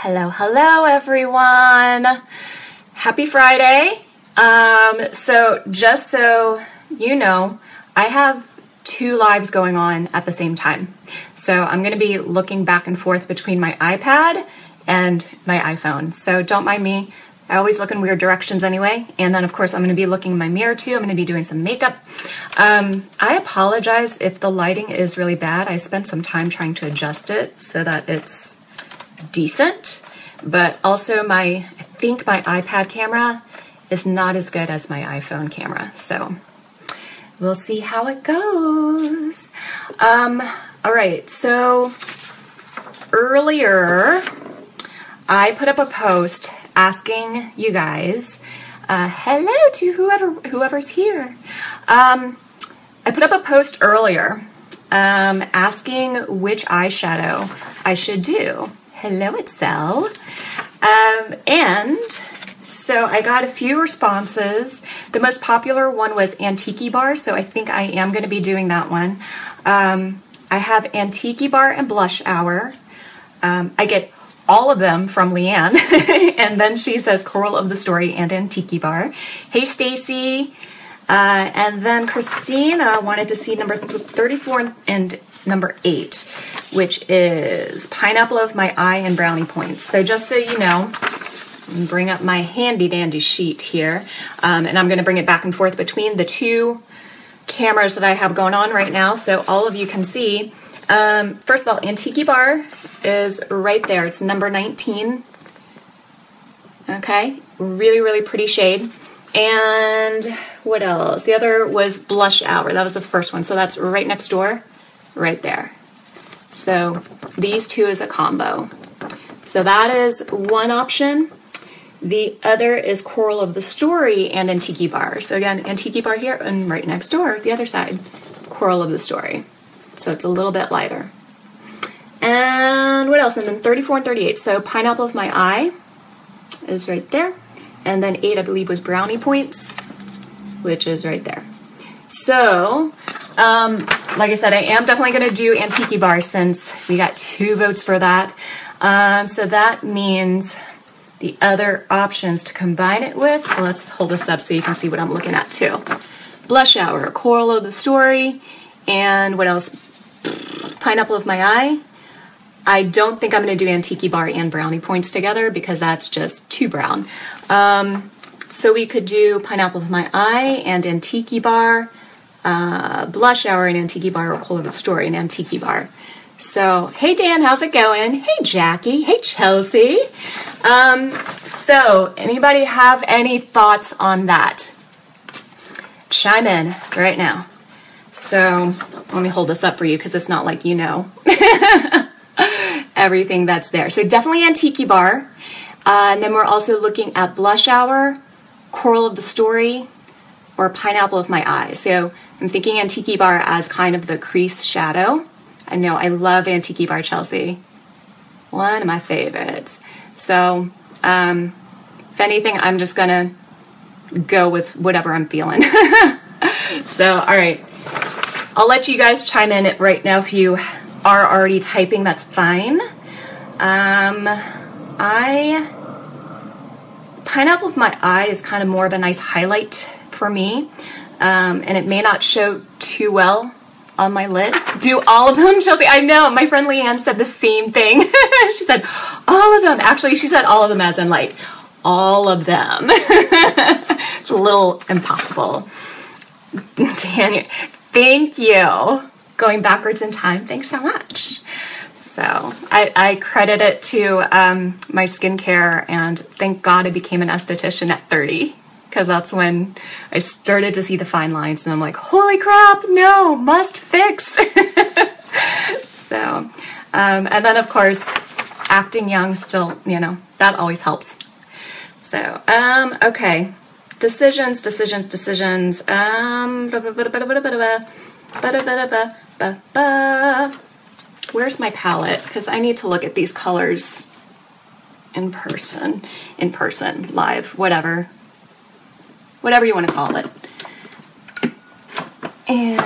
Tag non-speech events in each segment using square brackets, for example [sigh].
Hello, hello, everyone. Happy Friday. Um, so, just so you know, I have two lives going on at the same time. So, I'm going to be looking back and forth between my iPad and my iPhone. So, don't mind me. I always look in weird directions anyway. And then, of course, I'm going to be looking in my mirror too. I'm going to be doing some makeup. Um, I apologize if the lighting is really bad. I spent some time trying to adjust it so that it's decent. But also, my I think my iPad camera is not as good as my iPhone camera. So we'll see how it goes. Um, all right. So earlier, I put up a post asking you guys, uh, hello to whoever whoever's here. Um, I put up a post earlier um, asking which eyeshadow I should do. Hello, Excel. Um, and so I got a few responses. The most popular one was Antiki Bar, so I think I am going to be doing that one. Um, I have Antiki Bar and Blush Hour. Um, I get all of them from Leanne. [laughs] and then she says Coral of the Story and Antiki Bar. Hey, Stacy. Uh, and then Christina wanted to see number 34 and number 8, which is Pineapple of My Eye and Brownie Points. So just so you know, bring up my handy dandy sheet here. Um, and I'm going to bring it back and forth between the two cameras that I have going on right now so all of you can see. Um, first of all, Antiki Bar is right there. It's number 19. Okay, really, really pretty shade. And what else? The other was Blush Hour. That was the first one. So that's right next door, right there. So these two is a combo. So that is one option. The other is Coral of the Story and Antiki Bar. So again, Antiki Bar here and right next door, the other side, Coral of the Story. So it's a little bit lighter. And what else? And then 34 and 38. So Pineapple of My Eye is right there. And then 8, I believe, was Brownie Points, which is right there. So, um, like I said, I am definitely going to do Antiki Bar since we got two votes for that. Um, so that means the other options to combine it with, let's hold this up so you can see what I'm looking at too. Blush Hour, Coral of the Story, and what else? Pineapple of My Eye. I don't think I'm going to do Antiki Bar and Brownie Points together because that's just too brown. Um, so we could do Pineapple of My Eye and Antiki Bar, Blush Hour and Antiki Bar, or Coral of the Story and Antiki Bar. So, hey Dan, how's it going? Hey Jackie, hey Chelsea. Um, so, anybody have any thoughts on that? Chime in right now. So, let me hold this up for you because it's not like you know [laughs] everything that's there. So, definitely Antiki Bar. Uh, and then we're also looking at Blush Hour, Coral of the Story, or Pineapple of My Eye. So, I'm thinking Antiki Bar as kind of the crease shadow. I know I love Antiki Bar Chelsea. One of my favorites. So, um, if anything, I'm just gonna go with whatever I'm feeling. [laughs] so, all right. I'll let you guys chime in right now if you are already typing, that's fine. Um, I, Pineapple of My Eye is kind of more of a nice highlight for me. Um, and it may not show too well on my lid. Do all of them, Chelsea? I know, my friend Leanne said the same thing. [laughs] she said, all of them. Actually, she said all of them as in like, all of them. [laughs] it's a little impossible. [laughs] Daniel, thank you. Going backwards in time, thanks so much. So I, I credit it to um, my skincare, and thank God I became an esthetician at 30 because that's when I started to see the fine lines, and I'm like, holy crap, no, must fix. so, um, and then of course, acting young still, you know, that always helps. So, um, okay, decisions, decisions, decisions. Um, where's my palette? Because I need to look at these colors in person, in person, live, whatever whatever you want to call it. And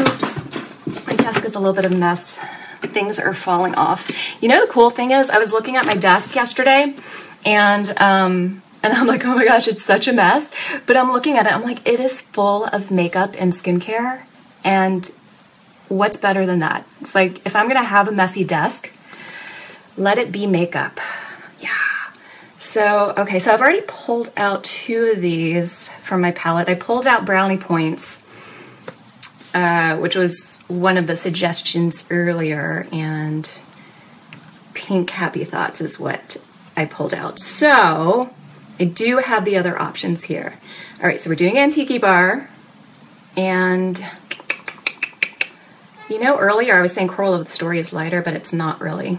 oops, my desk is a little bit of a mess. things are falling off. You know, the cool thing is, I was looking at my desk yesterday and, um, and I'm like, oh my gosh, it's such a mess. But I'm looking at it, I'm like, it is full of makeup and skincare. And what's better than that? It's like, if I'm gonna have a messy desk, let it be makeup. So, okay, so I've already pulled out two of these from my palette. I pulled out Brownie Points, uh, which was one of the suggestions earlier, and Pink Happy Thoughts is what I pulled out. So, I do have the other options here. All right, so we're doing Antiki Bar, and you know, earlier I was saying Coral of the Story is lighter, but it's not really.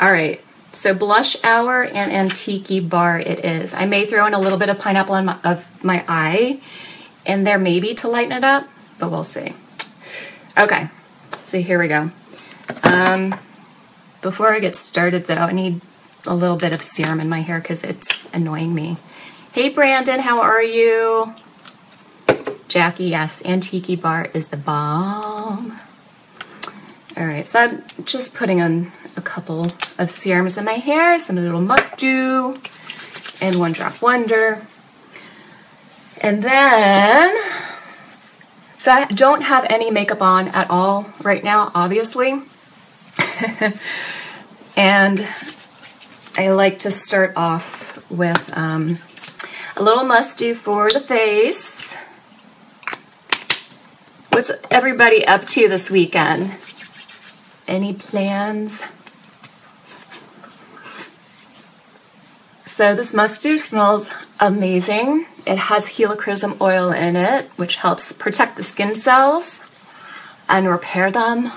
All right, so Blush Hour and Antiki Bar it is. I may throw in a little bit of pineapple on my, of my eye in there maybe to lighten it up, but we'll see. Okay, so here we go. Um, before I get started though, I need a little bit of serum in my hair because it's annoying me. Hey Brandon, how are you? Jackie, yes, Antiki Bar is the bomb. All right, so I'm just putting on a couple of serums in my hair, some little must do, and one drop wonder. And then, so I don't have any makeup on at all right now, obviously. [laughs] and I like to start off with um, a little must do for the face. What's everybody up to this weekend? Any plans? So this must do smells amazing. It has helichrysum oil in it, which helps protect the skin cells and repair them.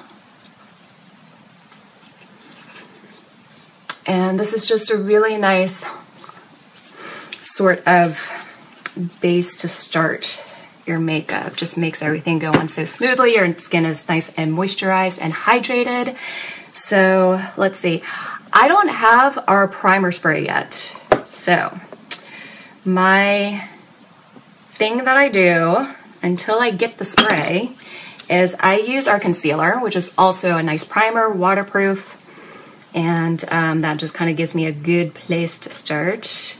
And this is just a really nice sort of base to start your makeup. Just makes everything go on so smoothly. Your skin is nice and moisturized and hydrated. So let's see. I don't have our primer spray yet. So, my thing that I do until I get the spray is I use our concealer, which is also a nice primer, waterproof, and um, that just kind of gives me a good place to start.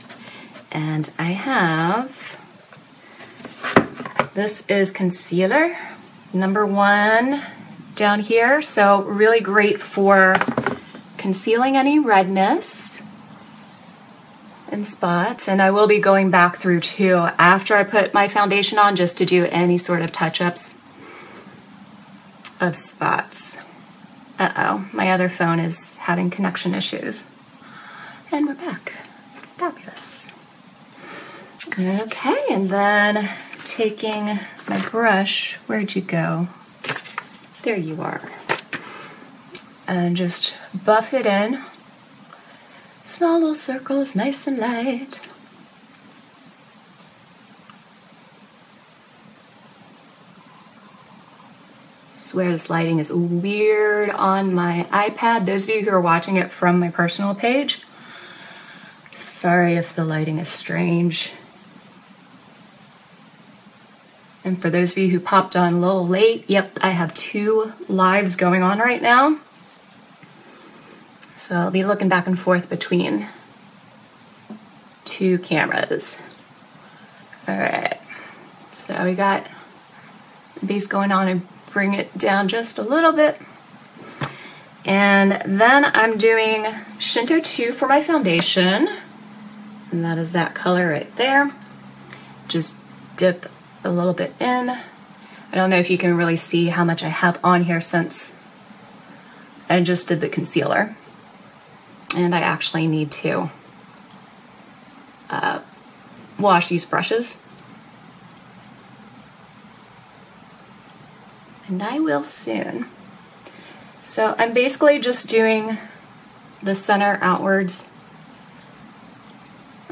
And I have, this is concealer, number one down here. So really great for concealing any redness and spots. And I will be going back through too after I put my foundation on just to do any sort of touch-ups of spots. Uh-oh, my other phone is having connection issues. And we're back. Fabulous. Okay, and then taking my brush, where'd you go? There you are. And just buff it in Small little circles, nice and light. swear this lighting is weird on my iPad. Those of you who are watching it from my personal page, sorry if the lighting is strange. And for those of you who popped on a little late, yep, I have two lives going on right now. So I'll be looking back and forth between two cameras. All right, so we got base going on and bring it down just a little bit. And then I'm doing Shinto 2 for my foundation. And that is that color right there. Just dip a little bit in. I don't know if you can really see how much I have on here since I just did the concealer and I actually need to uh, wash these brushes. And I will soon. So I'm basically just doing the center outwards.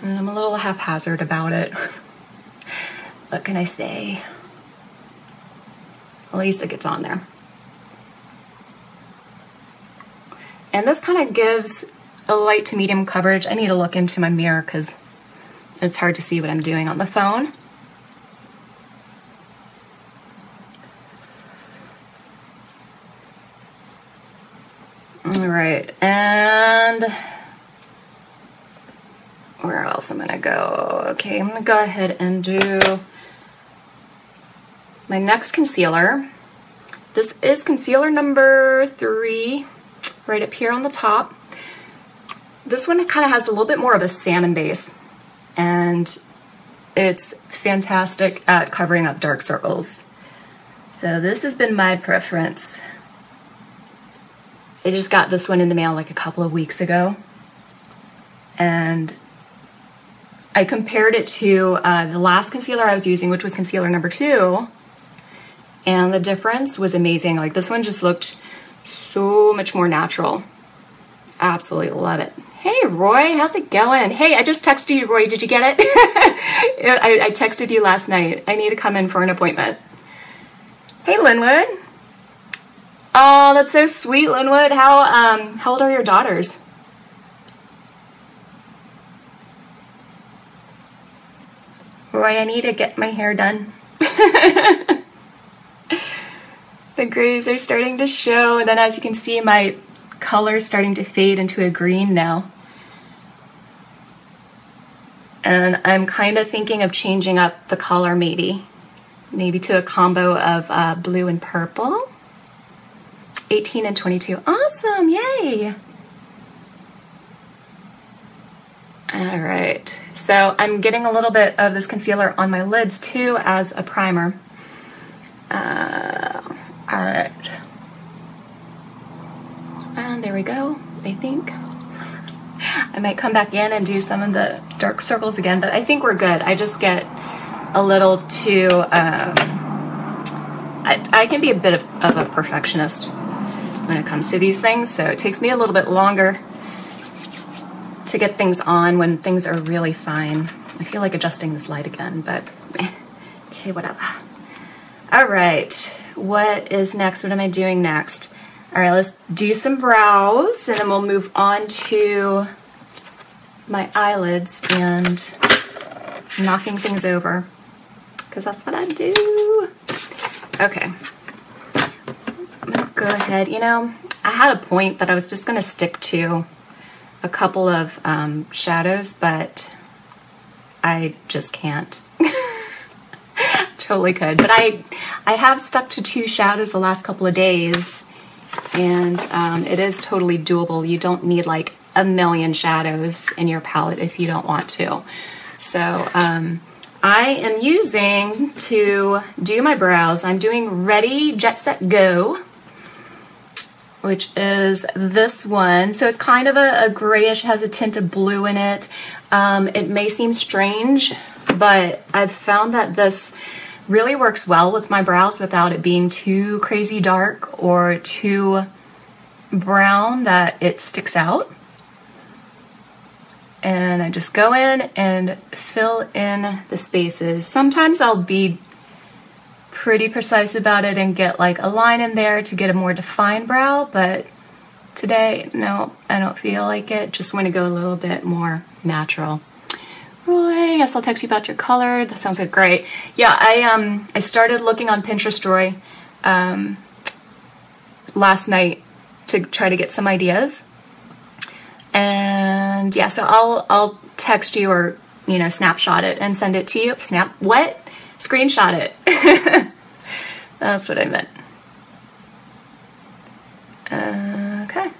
And I'm a little haphazard about it. [laughs] what can I say? At least it gets on there. And this kind of gives a light to medium coverage. I need to look into my mirror because it's hard to see what I'm doing on the phone. All right, and where else I'm gonna go? Okay, I'm gonna go ahead and do my next concealer. This is concealer number three, right up here on the top. This one kind of has a little bit more of a salmon base, and it's fantastic at covering up dark circles. So this has been my preference. I just got this one in the mail like a couple of weeks ago. And I compared it to uh, the last concealer I was using, which was concealer number two. And the difference was amazing. Like this one just looked so much more natural. Absolutely love it. Hey, Roy, how's it going? Hey, I just texted you, Roy. Did you get it? [laughs] I, I, texted you last night. I need to come in for an appointment. Hey, Linwood. Oh, that's so sweet, Linwood. How um how old are your daughters? Roy, I need to get my hair done. [laughs] the grays are starting to show, and then as you can see, my color starting to fade into a green now. And I'm kind of thinking of changing up the color maybe. Maybe to a combo of uh, blue and purple. 18 and 22. Awesome, yay! All right, so I'm getting a little bit of this concealer on my lids too as a primer. Uh, all right. And there we go, I think. I might come back in and do some of the dark circles again, but I think we're good. I just get a little too, um, I, I can be a bit of, of a perfectionist when it comes to these things, so it takes me a little bit longer to get things on when things are really fine. I feel like adjusting this light again, but okay, whatever. All right, what is next? What am I doing next? All right, let's do some brows and then we'll move on to my eyelids and knocking things over because that's what I do. Okay, I'm gonna go ahead. You know, I had a point that I was just gonna stick to a couple of um, shadows, but I just can't. [laughs] totally could, but I I have stuck to two shadows the last couple of days and um, it is totally doable. You don't need like a million shadows in your palette if you don't want to. So um, I am using to do my brows, I'm doing Ready Jet Set Go, which is this one. So it's kind of a, a grayish, has a tint of blue in it. Um, it may seem strange, but I've found that this really works well with my brows without it being too crazy dark or too brown that it sticks out. And I just go in and fill in the spaces. Sometimes I'll be pretty precise about it and get like a line in there to get a more defined brow, but today, no, I don't feel like it. Just want to go a little bit more natural. Roy, yes, I'll text you about your color. That sounds like great. Yeah, I um I started looking on Pinterest, Roy, um, last night to try to get some ideas. And yeah, so I'll I'll text you or you know snapshot it and send it to you. Snap what? Screenshot it. [laughs] That's what I meant. Uh, okay.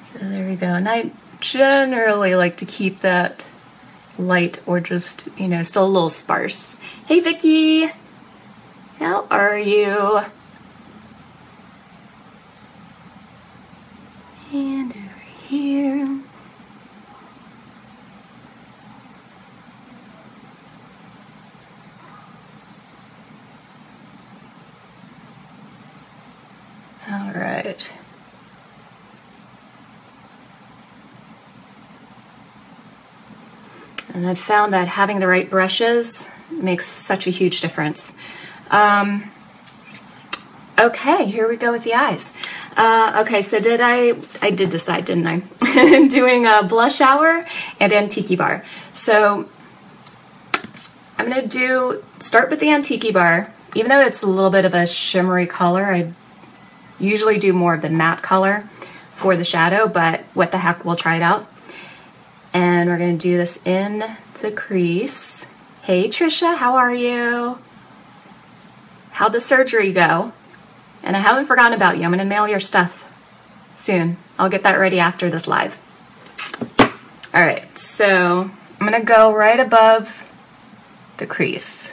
So there we go. And I generally like to keep that light or just, you know, still a little sparse. Hey Vicky, how are you? And over here. All right. And I've found that having the right brushes makes such a huge difference. Um, okay, here we go with the eyes. Uh, okay, so did I, I did decide, didn't I? [laughs] Doing a blush hour and Antiki bar. So I'm gonna do, start with the Antiki bar. Even though it's a little bit of a shimmery color, I usually do more of the matte color for the shadow, but what the heck, we'll try it out. And we're gonna do this in the crease. Hey Trisha, how are you? How'd the surgery go? And I haven't forgotten about you. I'm gonna mail your stuff soon. I'll get that ready after this live. All right, so I'm gonna go right above the crease.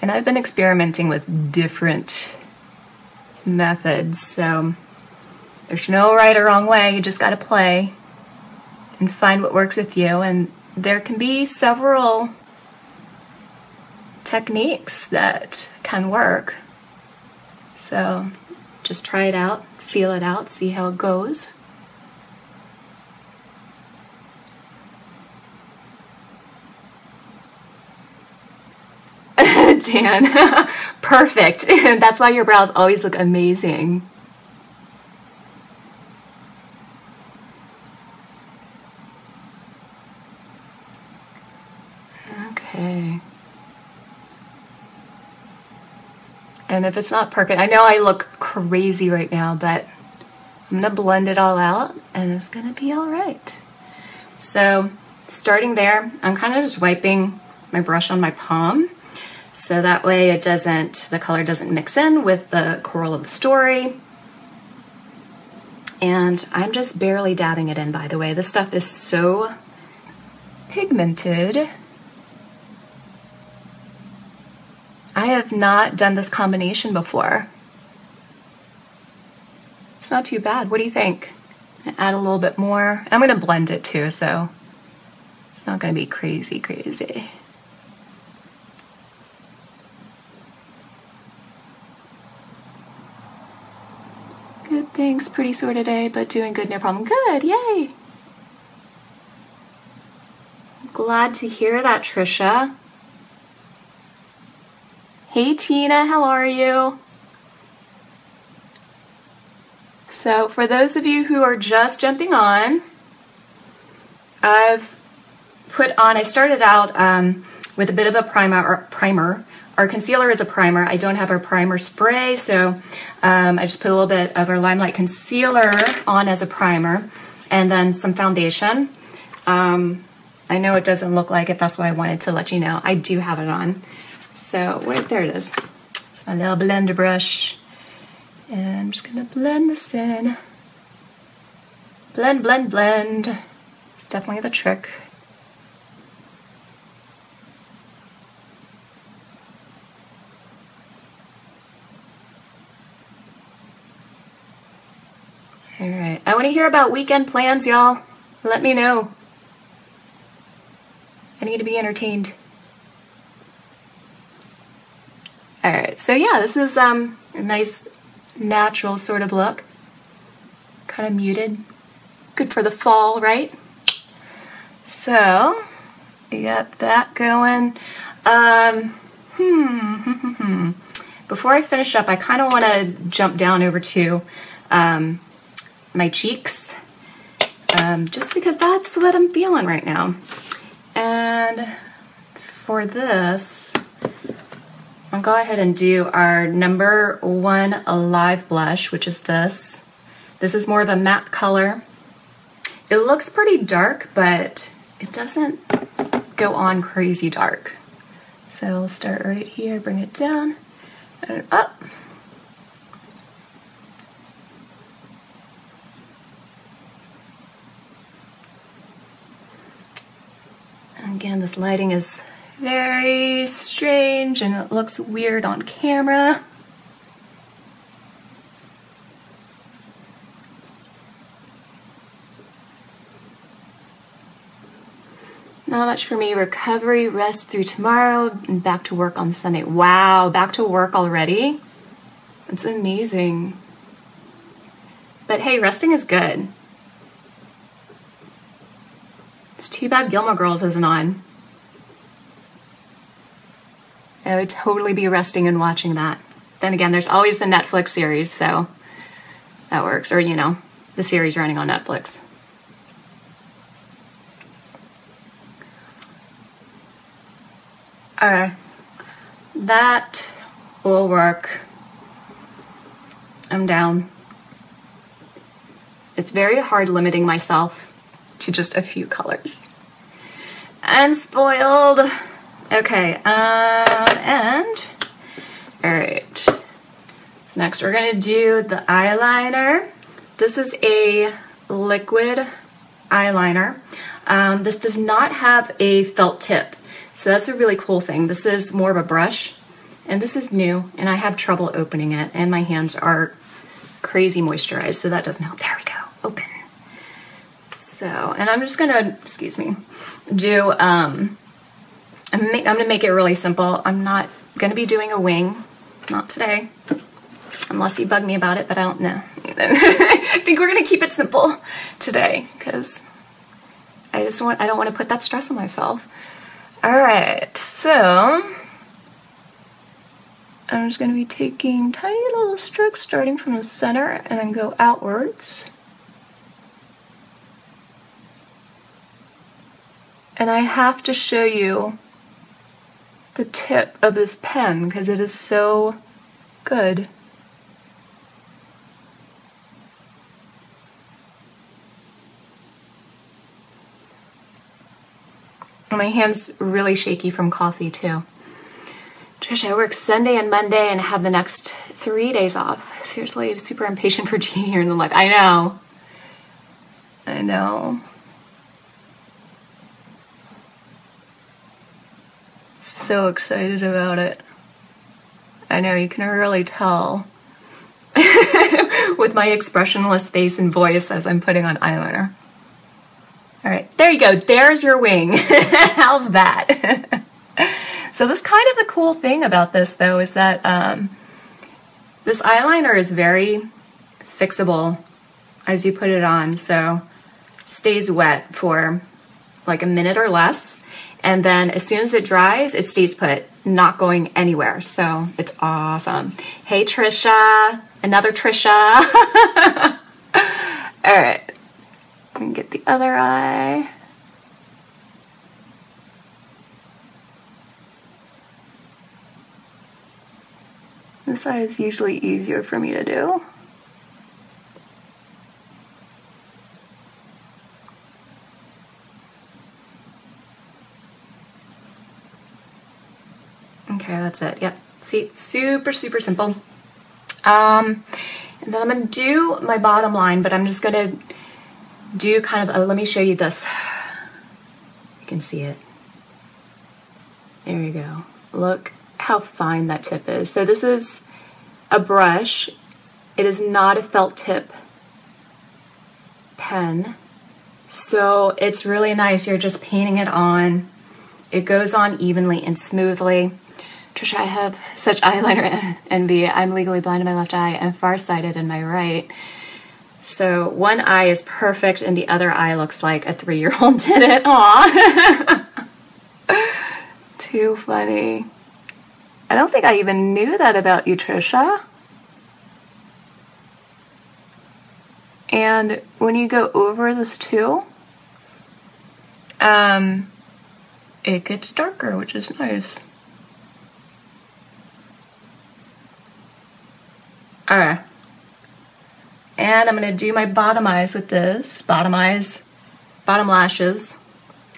And I've been experimenting with different methods, so there's no right or wrong way. You just gotta play and find what works with you. And there can be several techniques that can work. So just try it out, feel it out, see how it goes. [laughs] Dan, [laughs] perfect. [laughs] That's why your brows always look amazing. Okay. And if it's not perfect, I know I look crazy right now, but I'm gonna blend it all out and it's gonna be all right. So starting there, I'm kind of just wiping my brush on my palm. So that way it doesn't, the color doesn't mix in with the coral of the story. And I'm just barely dabbing it in, by the way. This stuff is so pigmented. I have not done this combination before. It's not too bad. What do you think? Add a little bit more. I'm going to blend it too, so it's not going to be crazy, crazy. Good, things, Pretty sore today, but doing good, no problem. Good, yay! Glad to hear that, Trisha. Hey Tina, how are you? So for those of you who are just jumping on, I've put on, I started out um, with a bit of a primer, primer. Our concealer is a primer. I don't have our primer spray, so um, I just put a little bit of our Limelight concealer on as a primer, and then some foundation. Um, I know it doesn't look like it, that's why I wanted to let you know. I do have it on. So where, there it is. It's my little blender brush. And I'm just gonna blend this in. Blend, blend, blend. It's definitely the trick. All right, I want to hear about weekend plans, y'all. Let me know. I need to be entertained. All right, so yeah, this is um, a nice natural sort of look. Kind of muted. Good for the fall, right? So, you got that going. Um, hmm, [laughs] Before I finish up, I kind of want to jump down over to um, my cheeks, um, just because that's what I'm feeling right now. And for this, I'll go ahead and do our number one Alive blush, which is this. This is more of a matte color. It looks pretty dark, but it doesn't go on crazy dark. So we'll start right here, bring it down and up. Again, this lighting is very strange and it looks weird on camera. Not much for me. Recovery, rest through tomorrow, and back to work on Sunday. Wow, back to work already? That's amazing. But hey, resting is good. It's too bad Gilmore Girls isn't on. I would totally be resting and watching that. Then again, there's always the Netflix series, so that works. Or, you know, the series running on Netflix. Alright, that will work. I'm down. It's very hard limiting myself to just a few colors. I'm spoiled. Okay, um, and, all right. So next we're gonna do the eyeliner. This is a liquid eyeliner. Um, this does not have a felt tip, so that's a really cool thing. This is more of a brush, and this is new, and I have trouble opening it, and my hands are crazy moisturized, so that doesn't help. There we go, open. So, and I'm just gonna, excuse me, do, um, I'm, I'm gonna make it really simple. I'm not gonna be doing a wing, not today, unless you bug me about it, but I don't know. [laughs] I think we're gonna keep it simple today, because I just want, I don't want to put that stress on myself. All right, so I'm just going to be taking tiny little strokes starting from the center and then go outwards. And I have to show you the tip of this pen because it is so good. My hand's really shaky from coffee too. Trisha, I work Sunday and Monday and have the next three days off. Seriously, I'm super impatient for G here in the life. I know. I know. So excited about it. I know, you can really tell [laughs] with my expressionless face and voice as I'm putting on eyeliner. All right, there you go. There's your wing. [laughs] How's that? [laughs] so this kind of the cool thing about this though is that um, this eyeliner is very fixable as you put it on. So stays wet for like a minute or less. And then as soon as it dries, it stays put, not going anywhere. So it's awesome. Hey, Trisha, another Trisha. [laughs] All right and get the other eye. This side is usually easier for me to do. Okay, that's it. Yep. See, super, super simple. Um, and then I'm going to do my bottom line, but I'm just going to do kind of, oh, let me show you this. You can see it. There you go. Look how fine that tip is. So this is a brush. It is not a felt tip pen. So it's really nice. You're just painting it on. It goes on evenly and smoothly. Trisha, I have such eyeliner [laughs] envy. I'm legally blind in my left eye and farsighted in my right. So one eye is perfect and the other eye looks like a three-year-old [laughs] did it. Aw. [laughs] Too funny. I don't think I even knew that about you, Trisha. And when you go over this too, um, it gets darker, which is nice. Alright. And I'm to do my bottom eyes with this. Bottom eyes, bottom lashes.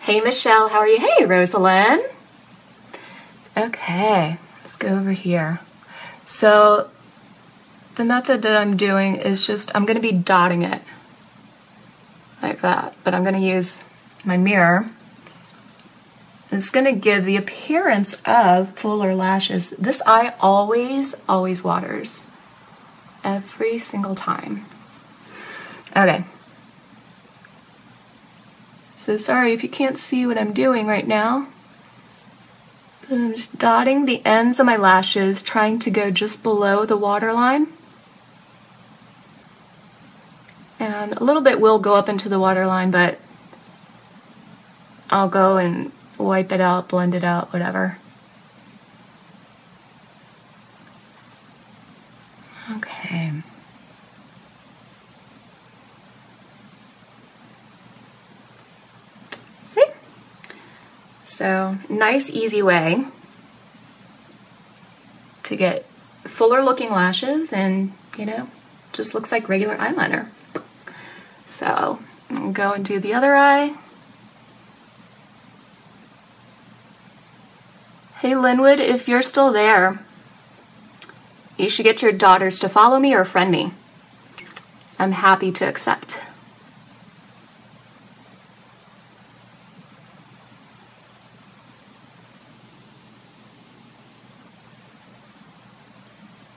Hey, Michelle, how are you? Hey, Rosalind. Okay, let's go over here. So the method that I'm doing is just, I'm to be dotting it like that, but I'm to use my mirror. It's to give the appearance of fuller lashes. This eye always, always waters every single time. Okay. So sorry if you can't see what I'm doing right now. But I'm just dotting the ends of my lashes, trying to go just below the waterline. And a little bit will go up into the waterline, but I'll go and wipe it out, blend it out, whatever. Okay. See? So, nice, easy way to get fuller looking lashes and, you know, just looks like regular eyeliner. So I'll go and do the other eye. Hey Linwood, if you're still there, you should get your daughters to follow me or friend me. I'm happy to accept.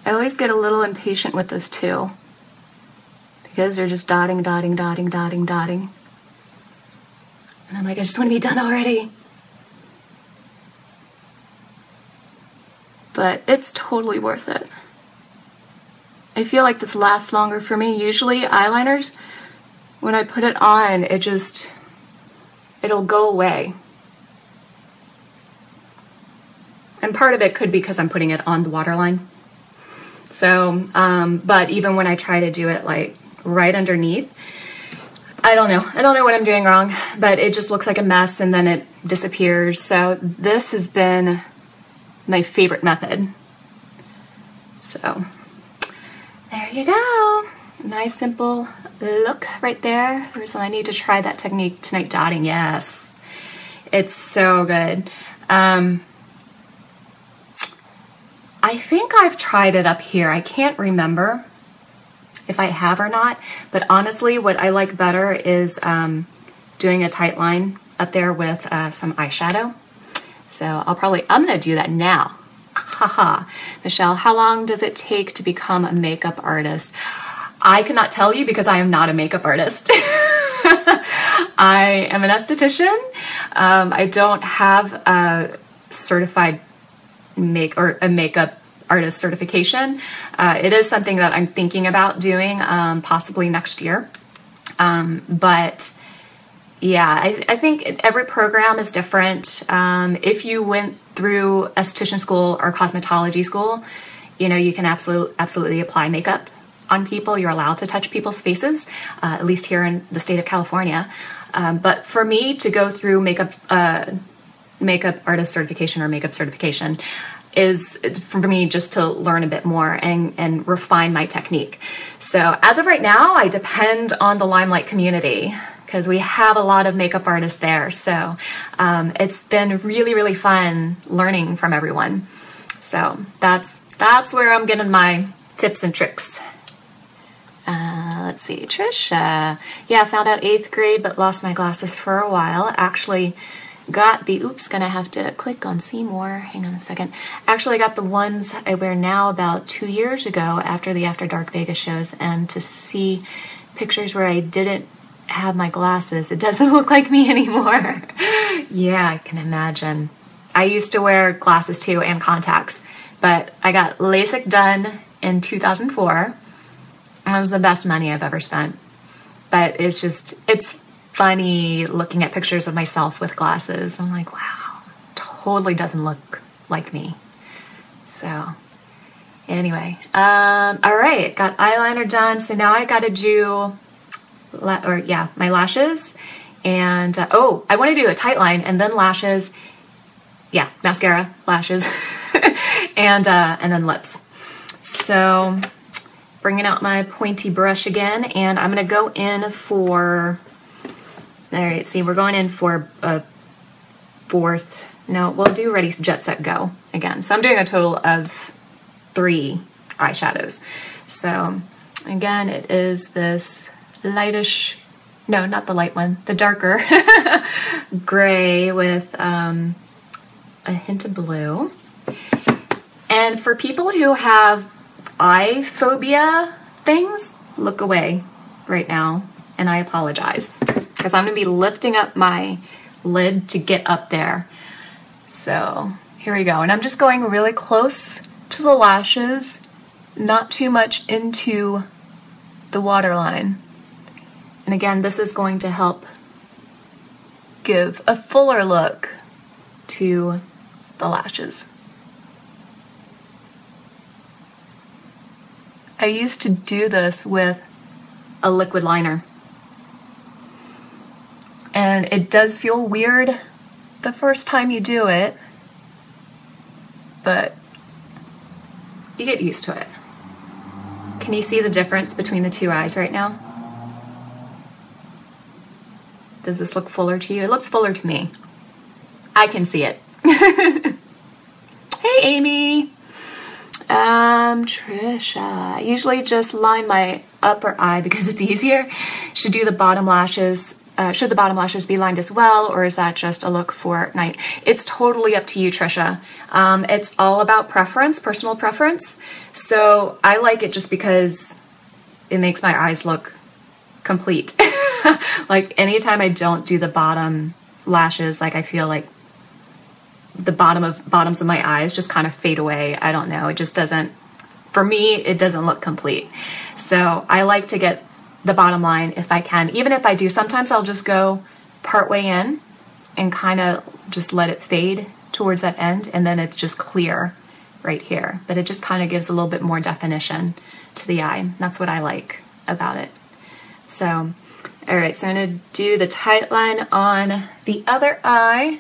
I always get a little impatient with this too because they're just dotting, dotting, dotting, dotting, dotting. And I'm like, I just want to be done already. But it's totally worth it. I feel like this lasts longer for me. Usually eyeliners, when I put it on, it just, it'll go away. And part of it could be because I'm putting it on the waterline. So, um, but even when I try to do it like right underneath, I don't know. I don't know what I'm doing wrong, but it just looks like a mess and then it disappears. So this has been my favorite method. So there you go. Nice simple look right there. So I need to try that technique tonight dotting. Yes. It's so good. Um, I think I've tried it up here. I can't remember if I have or not, but honestly, what I like better is um, doing a tight line up there with uh, some eyeshadow. So I'll probably, I'm gonna do that now. Haha. Michelle, how long does it take to become a makeup artist? I cannot tell you because I am not a makeup artist. [laughs] I am an esthetician. Um, I don't have a certified make or a makeup artist certification. Uh, it is something that I'm thinking about doing um, possibly next year. Um, but yeah, I, I, think every program is different. Um, if you went through esthetician school or cosmetology school, you know, you can absolutely absolutely apply makeup on people. You're allowed to touch people's faces, uh, at least here in the state of California. Um, but for me to go through makeup uh, makeup artist certification or makeup certification is for me just to learn a bit more and, and refine my technique. So as of right now, I depend on the Limelight community because we have a lot of makeup artists there. So um, it's been really, really fun learning from everyone. So that's that's where I'm getting my tips and tricks. Uh, let's see, Trisha. Yeah, found out eighth grade, but lost my glasses for a while. Actually, got the, oops, gonna have to click on see more. Hang on a second. Actually, I got the ones I wear now about two years ago after the After Dark Vegas shows, and to see pictures where I didn't have my glasses, it [laughs] doesn't look like me anymore. [laughs] yeah, I can imagine. I used to wear glasses too and contacts, but I got LASIK done in 2004. That was the best money I've ever spent. But it's just, it's funny looking at pictures of myself with glasses. I'm like, wow, totally doesn't look like me. So, anyway, um, all right, got eyeliner done. So now I got to do, or yeah, my lashes. And uh, oh, I want to do a tight line and then lashes. Yeah, mascara, lashes, [laughs] and uh, and then lips. So, bringing out my pointy brush again, and I'm gonna go in for all right, see, we're going in for a fourth. No, we'll do Ready, Jet, Set, Go again. So I'm doing a total of three eyeshadows. So again, it is this lightish, no, not the light one, the darker [laughs] gray with um, a hint of blue. And for people who have eye phobia things, look away right now, and I apologize because I'm going to be lifting up my lid to get up there. So here we go. And I'm just going really close to the lashes, not too much into the waterline. And again, this is going to help give a fuller look to the lashes. I used to do this with a liquid liner. And it does feel weird the first time you do it, but you get used to it. Can you see the difference between the two eyes right now? Does this look fuller to you? It looks fuller to me. I can see it. [laughs] hey, Amy. Um, Trisha. I Usually just line my upper eye because it's easier. Should do the bottom lashes. Uh, should the bottom lashes be lined as well, or is that just a look for night? It's totally up to you, Trisha. Um, it's all about preference, personal preference. So I like it just because it makes my eyes look complete. [laughs] like anytime I don't do the bottom lashes, like I feel like the bottom of bottoms of my eyes just kind of fade away. I don't know. It just doesn't for me it doesn't look complete. So I like to get the bottom line if I can. Even if I do, sometimes I'll just go part way in and kind of just let it fade towards that end and then it's just clear right here. But it just kind of gives a little bit more definition to the eye. That's what I like about it. So, all right, so I'm gonna do the tight line on the other eye.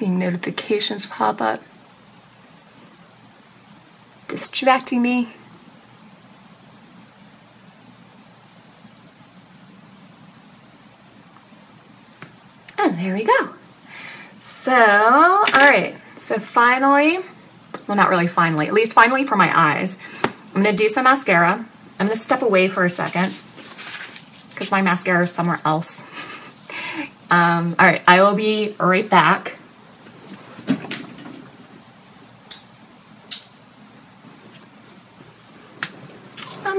Seeing notifications pop up, distracting me. And there we go. So, all right. So finally, well, not really finally, at least finally for my eyes, I'm gonna do some mascara. I'm gonna step away for a second because my mascara is somewhere else. [laughs] Um, all right, I will be right back.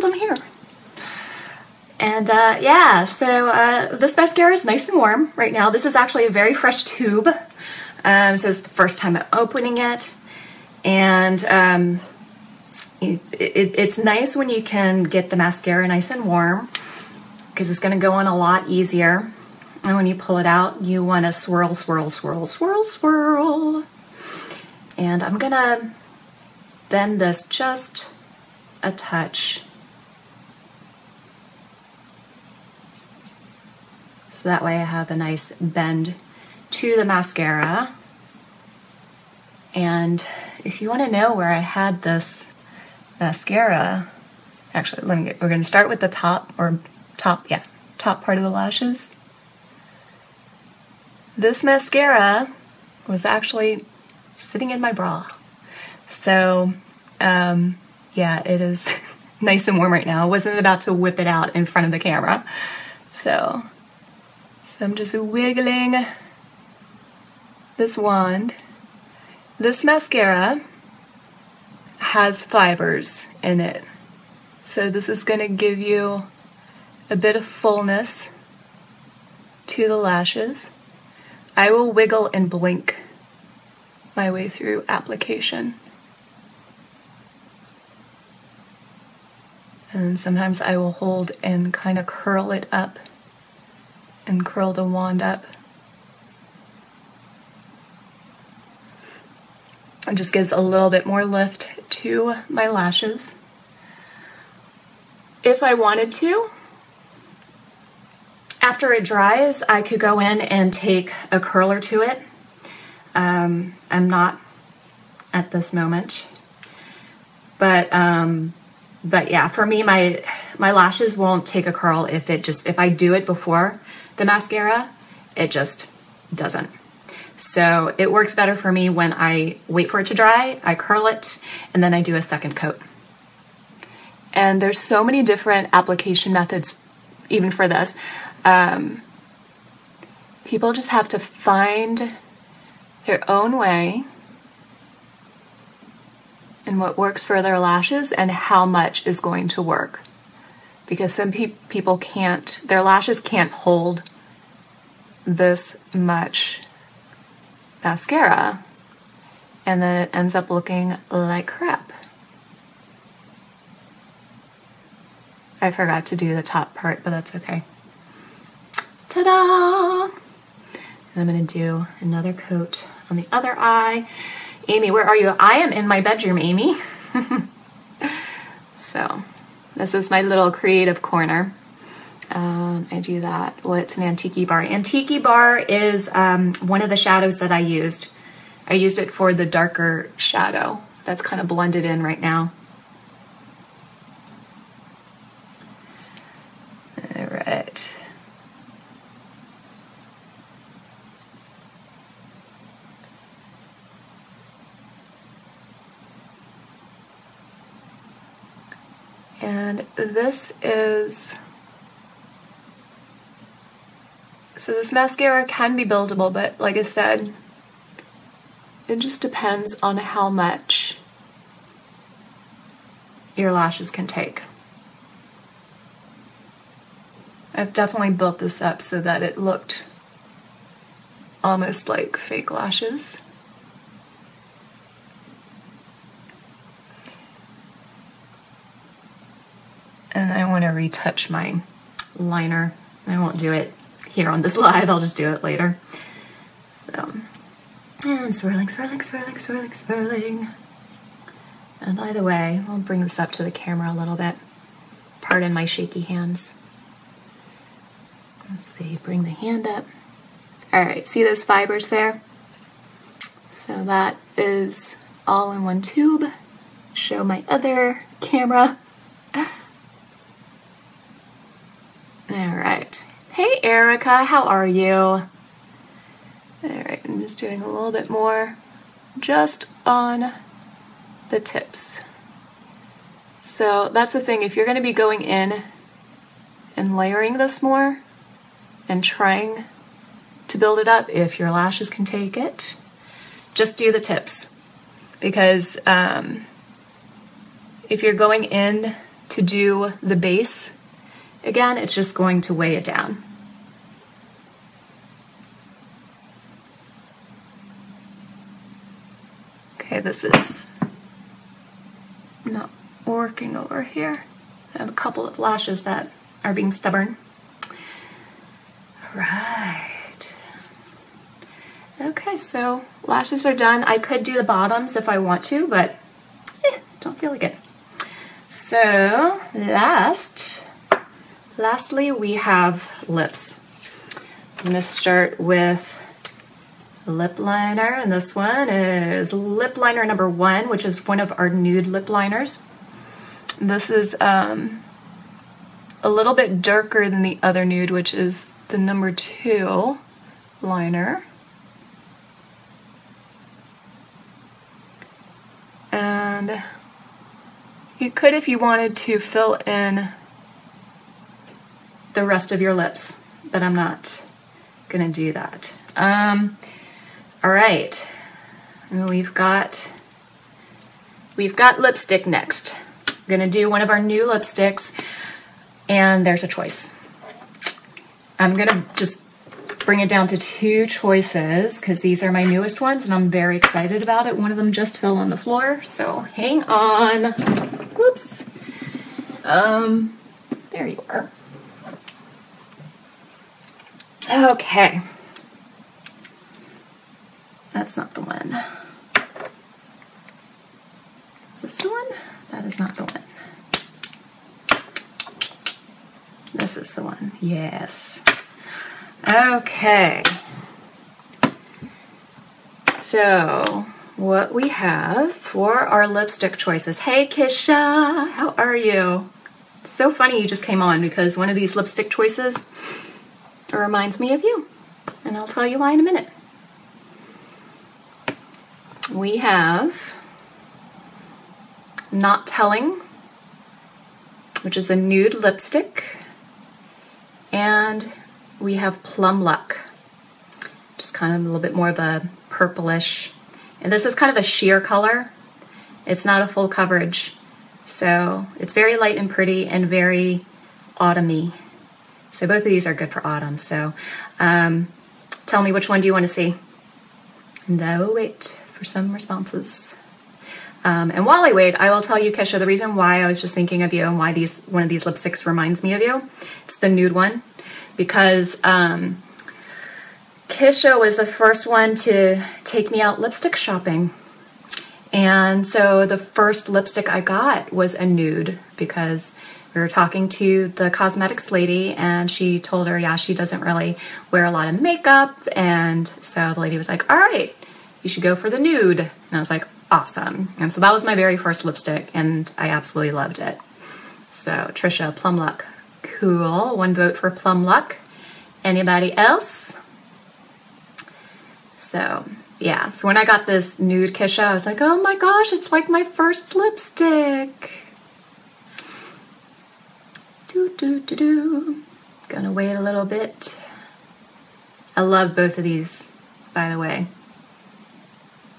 And I'm here. And uh, yeah, so uh, this mascara is nice and warm right now. This is actually a very fresh tube. Um, so it's the first time I'm opening it. And um, it, it, it's nice when you can get the mascara nice and warm because it's going to go on a lot easier. And when you pull it out, you want to swirl, swirl, swirl, swirl, swirl. And I'm going to bend this just a touch So that way I have a nice bend to the mascara. And if you want to know where I had this mascara, actually, let me get, we're going to start with the top or top, yeah, top part of the lashes. This mascara was actually sitting in my bra. So, um, yeah, it is [laughs] nice and warm right now. I wasn't about to whip it out in front of the camera. So, so I'm just wiggling this wand. This mascara has fibers in it. So this is going to give you a bit of fullness to the lashes. I will wiggle and blink my way through application. And sometimes I will hold and kind of curl it up and curl the wand up. It just gives a little bit more lift to my lashes. If I wanted to, after it dries, I could go in and take a curler to it. Um, I'm not at this moment, but um, but yeah, for me, my my lashes won't take a curl if it just if I do it before the mascara, it just doesn't. So it works better for me when I wait for it to dry, I curl it, and then I do a second coat. And there's so many different application methods even for this. Um, people just have to find their own way and what works for their lashes and how much is going to work. Because some pe- people can't, their lashes can't hold this much mascara and then it ends up looking like crap. I forgot to do the top part, but that's okay. Ta-da! And I'm gonna do another coat on the other eye. Amy, where are you? I am in my bedroom, Amy. [laughs] so, this is my little creative corner. Um, I do that. What's an Antiki Bar? Antiki Bar is um, one of the shadows that I used. I used it for the darker shadow that's kind of blended in right now. All right. And this is, so this mascara can be buildable, but like I said, it just depends on how much your lashes can take. I've definitely built this up so that it looked almost like fake lashes. And I want to retouch my liner. I won't do it here on this [laughs] live, I'll just do it later. So, and swirling, swirling, swirling, swirling, swirling. And by the way, I'll bring this up to the camera a little bit. Pardon my shaky hands. Let's see, bring the hand up. All right, see those fibers there? So that is all in one tube. Show my other camera. [laughs] All right. Erica, how are you? All right, I'm just doing a little bit more just on the tips. So that's the thing, if you're going to be going in and layering this more and trying to build it up, if your lashes can take it, just do the tips. Because um, if you're going in to do the base, again, it's just going to weigh it down. Okay, this is not working over here. I have a couple of lashes that are being stubborn. Right. Okay, so lashes are done. I could do the bottoms if I want to, but eh, don't feel like it. So last, lastly, we have lips. I'm gonna start with lip liner, and this one is lip liner number one, which is one of our nude lip liners. This is um, a little bit darker than the other nude, which is the number two liner. And you could, if you wanted to, fill in the rest of your lips, but I'm not gonna do that. Um, all right, we've got we've got lipstick next. I'm gonna do one of our new lipsticks, and there's a choice. I'm gonna just bring it down to two choices because these are my newest ones and I'm very excited about it. One of them just fell on the floor, so hang on. Whoops. Um, there you are. Okay. That's not the one. Is this the one? That is not the one. This is the one. Yes. Okay. So, what we have for our lipstick choices. Hey, Kisha, how are you? So funny you just came on because one of these lipstick choices reminds me of you. And I'll tell you why in a minute we have Not Telling, which is a nude lipstick, and we have Plum Luck, just kind of a little bit more of a purplish. And this is kind of a sheer color. It's not a full coverage, so it's very light and pretty and very autumny. So both of these are good for autumn. So um, tell me which one do you want to see? And I will wait for some responses. Um, and while I wait, I will tell you, Kesha, the reason why I was just thinking of you and why these one of these lipsticks reminds me of you. It's the nude one because um, Kesha was the first one to take me out lipstick shopping. And so the first lipstick I got was a nude because we were talking to the cosmetics lady and she told her, yeah, she doesn't really wear a lot of makeup. And so the lady was like, all right, you should go for the nude. And I was like, awesome. And so that was my very first lipstick and I absolutely loved it. So Trisha, Plum Luck. Cool. One vote for Plum Luck. Anybody else? So yeah, so when I got this nude Kisha, I was like, oh my gosh, it's like my first lipstick. Do, do, do, do. Gonna wait a little bit. I love both of these, by the way.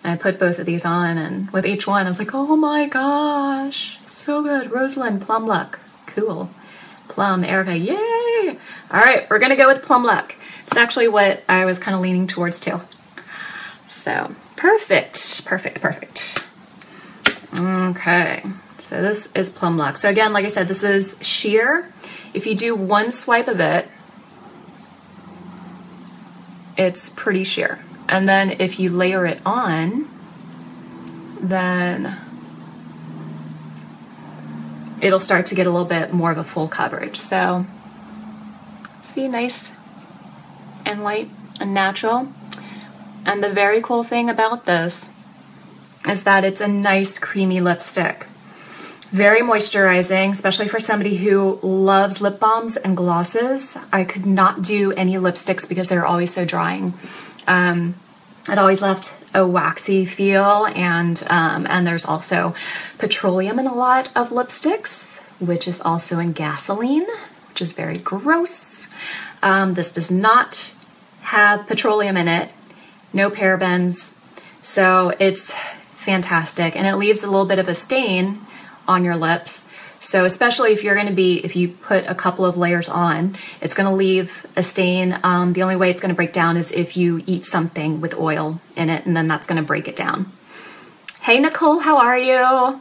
I put both of these on, and with each one, I was like, oh my gosh, so good. Rosalind, Plum Luck, cool. Plum, Erica, yay! All right, we're gonna go with Plum Luck. It's actually what I was kind of leaning towards too. So, perfect, perfect, perfect. Okay. So this is Plum Luck. So again, like I said, this is sheer. If you do one swipe of it, it's pretty sheer. And then if you layer it on, then it'll start to get a little bit more of a full coverage. So see, nice and light and natural. And the very cool thing about this is that it's a nice creamy lipstick. Very moisturizing, especially for somebody who loves lip balms and glosses. I could not do any lipsticks because they're always so drying. Um, it always left a waxy feel, and um, and there's also petroleum in a lot of lipsticks, which is also in gasoline, which is very gross. Um, this does not have petroleum in it, no parabens, so it's fantastic, and it leaves a little bit of a stain on your lips. So especially if you're going to be, if you put a couple of layers on, it's going to leave a stain. Um, the only way it's going to break down is if you eat something with oil in it, and then that's going to break it down. Hey Nicole, how are you?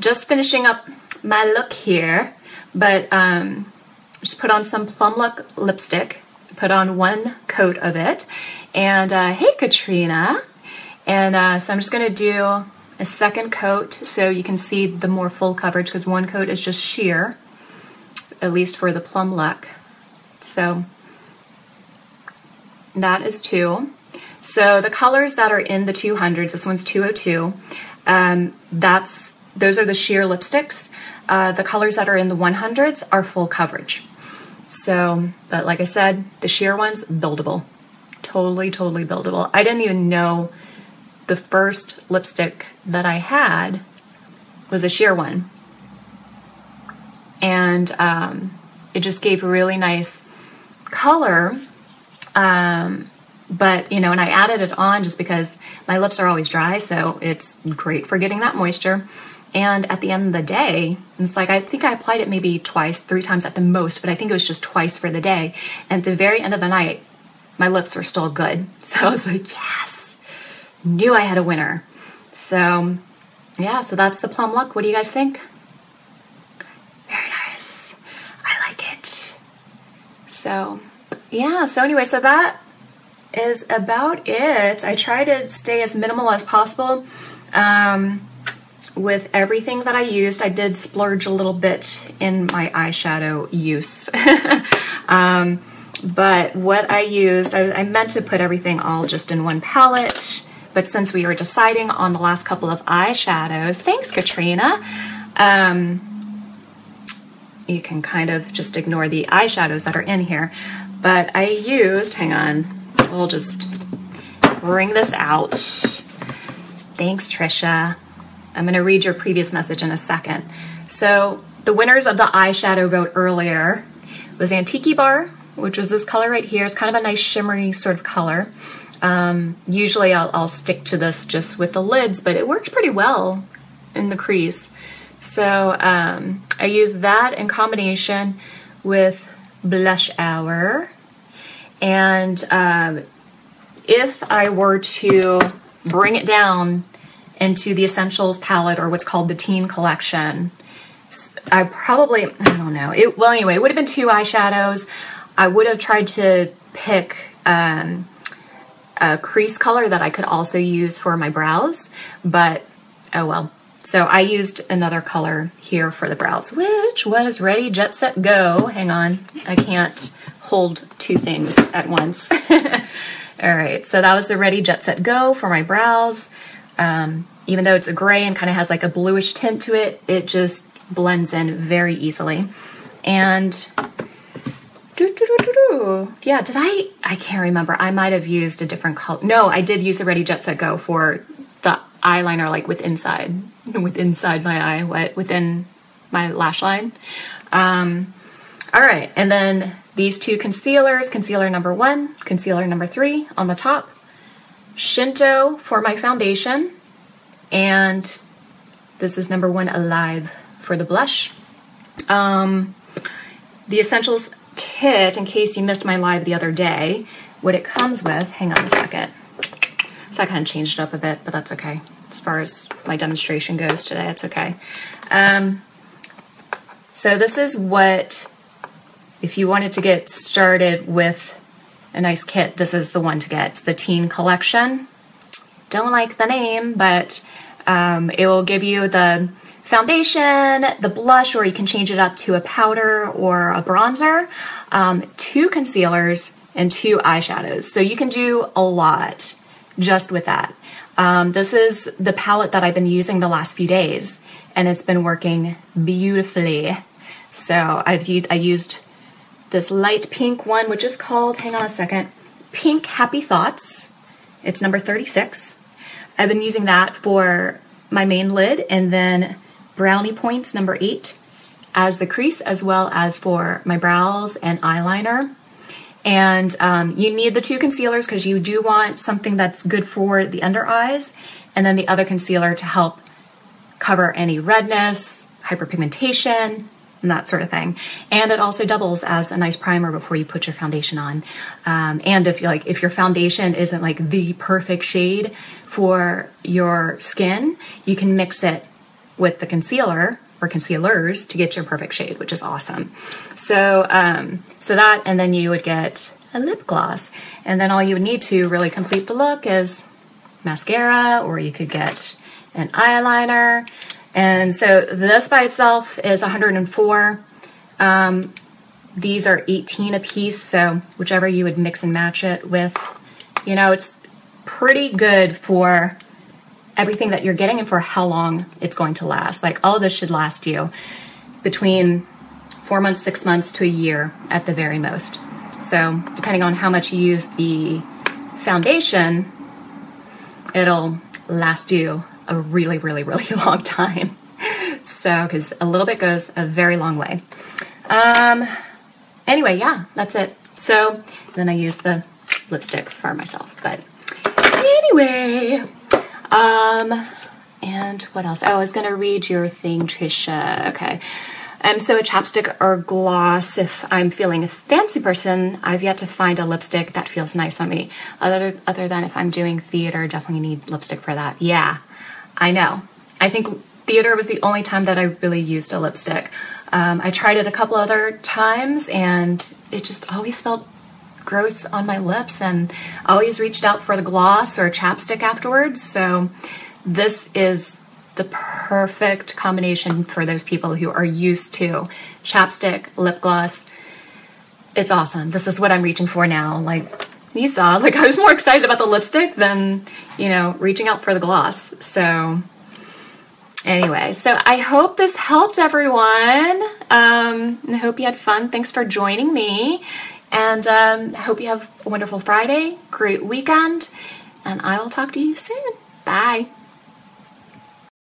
Just finishing up my look here, but um, just put on some Plum Luck lipstick. Put on one coat of it, and uh, hey Katrina, and uh, so I'm just going to do a second coat so you can see the more full coverage because one coat is just sheer, at least for the Plum Luck. So that is two. So the colors that are in the 200s, this one's 202, um, that's those are the sheer lipsticks. Uh, the colors that are in the 100s are full coverage. So, but like I said, the sheer ones, buildable. Totally, totally buildable. I didn't even know the first lipstick that I had was a sheer one. And um, it just gave a really nice color. Um, but, you know, and I added it on just because my lips are always dry, so it's great for getting that moisture. And at the end of the day, it's like I think I applied it maybe twice, three times at the most, but I think it was just twice for the day. And at the very end of the night, my lips were still good. [laughs] So I was like, yes knew I had a winner. So, yeah, so that's the plum luck. What do you guys think? Very nice. I like it. So, yeah, so anyway, so that is about it. I try to stay as minimal as possible um, with everything that I used. I did splurge a little bit in my eyeshadow use. [laughs] um, but what I used, I, I meant to put everything all just in one palette but since we were deciding on the last couple of eyeshadows, thanks Katrina, um, you can kind of just ignore the eyeshadows that are in here. But I used, hang on, we'll just bring this out. Thanks, Trisha. I'm going to read your previous message in a second. So the winners of the eyeshadow vote earlier was Antiki Bar, which was this color right here. It's kind of a nice shimmery sort of color. Um, usually I'll, I'll stick to this just with the lids, but it worked pretty well in the crease. So um, I use that in combination with Blush Hour. And um, if I were to bring it down into the Essentials palette or what's called the Teen Collection, I probably, I don't know. It, well, anyway, it would have been two eyeshadows. I would have tried to pick um, a crease color that I could also use for my brows, but oh well. So I used another color here for the brows, which was Ready Jet Set Go. Hang on, I can't hold two things at once. [laughs] All right, so that was the Ready Jet Set Go for my brows. Um, even though it's a gray and kind of has like a bluish tint to it, it just blends in very easily. And yeah, did I? I can't remember. I might have used a different color. No, I did use a Ready Jet Set Go for the eyeliner, like with inside, [laughs] with inside my eye, what within my lash line. Um, all right, and then these two concealers, concealer number one, concealer number three on the top, Shinto for my foundation, and this is number one Alive for the blush. Um, the Essentials kit, in case you missed my live the other day, what it comes with, hang on a second. So I kind of changed it up a bit, but that's okay. As far as my demonstration goes today, it's okay. Um, so this is what, if you wanted to get started with a nice kit, this is the one to get. It's the Teen Collection. Don't like the name, but um, it will give you the foundation, the blush, or you can change it up to a powder or a bronzer, um, two concealers, and two eyeshadows. So you can do a lot just with that. Um, this is the palette that I've been using the last few days, and it's been working beautifully. So I've used, I used this light pink one, which is called, hang on a second, Pink Happy Thoughts. It's number 36. I've been using that for my main lid and then Brownie Points number 8 as the crease as well as for my brows and eyeliner. And um, you need the two concealers because you do want something that's good for the under eyes and then the other concealer to help cover any redness, hyperpigmentation, and that sort of thing. And it also doubles as a nice primer before you put your foundation on. Um, and if you like, if your foundation isn't like the perfect shade for your skin, you can mix it with the concealer or concealers to get your perfect shade, which is awesome. So, um, so that, and then you would get a lip gloss, and then all you would need to really complete the look is mascara, or you could get an eyeliner. And so this by itself is 104. Um, these are 18 a piece, so whichever you would mix and match it with, you know, it's pretty good for everything that you're getting and for how long it's going to last. Like all of this should last you between four months, six months to a year at the very most. So depending on how much you use the foundation, it'll last you a really, really, really [laughs] long time. So, because a little bit goes a very long way. Um, anyway, yeah, that's it. So then I use the lipstick for myself. But anyway, um, and what else? Oh, I was going to read your thing, Trisha. Okay. Um, so a chapstick or gloss, if I'm feeling a fancy person, I've yet to find a lipstick that feels nice on me. Other, other than if I'm doing theater, definitely need lipstick for that. Yeah, I know. I think theater was the only time that I really used a lipstick. Um, I tried it a couple other times and it just always felt gross on my lips and always reached out for the gloss or chapstick afterwards. So this is the perfect combination for those people who are used to chapstick, lip gloss. It's awesome. This is what I'm reaching for now. Like you saw, [laughs] like I was more excited about the lipstick than, you know, reaching out for the gloss. So anyway, so I hope this helped everyone. Um, I hope you had fun. Thanks for joining me. And um, I hope you have a wonderful Friday, great weekend, and I will talk to you soon. Bye.